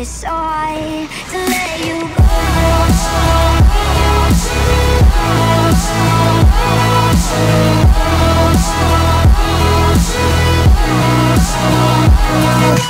decide to let you go.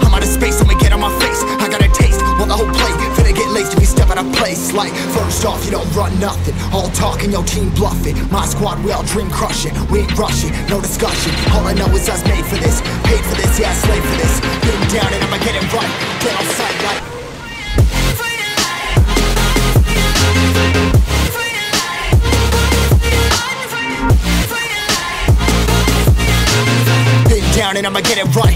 Place. Like, first off, you don't run nothing. All talk and your team bluffing. My squad, we all dream crushing. We ain't rushing, no discussion. All I know is was made for this. Paid for this, yeah, slave for this. Been down and I'ma get it right. Get on sight like. Down and I'ma get it right.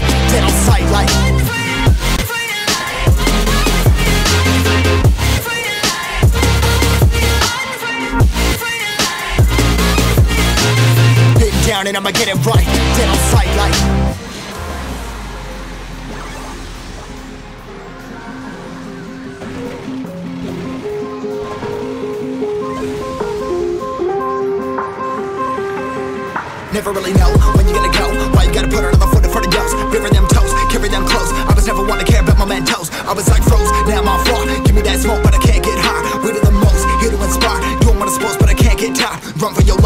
Down and I'ma get it right. Dead on sight like. Never really know when you gonna go. Why you gotta put another foot in front of yours? River them toes, carry them close. I was never one to care about my mentos. I was like froze, now I'm on floor. Give me that smoke, but I can't get high. We do the most, here to inspire. Doing what I'm supposed, but I can't get tired. Run for your life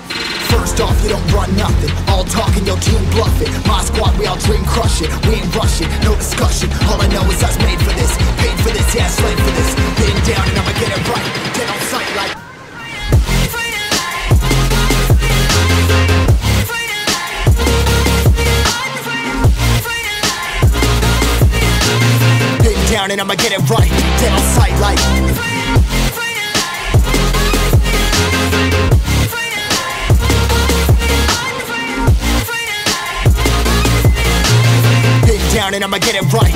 First off, you don't run nothing. All talking, your team bluffing. My squad, we all dream crush it. We ain't rushing, no discussion. All I know is was made for this. Paid for this, yeah, slave for this. Been down and I'ma get it right. Dead on sight, like. Down and I'ma get it right. I'ma get it right.